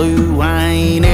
blue, I ain't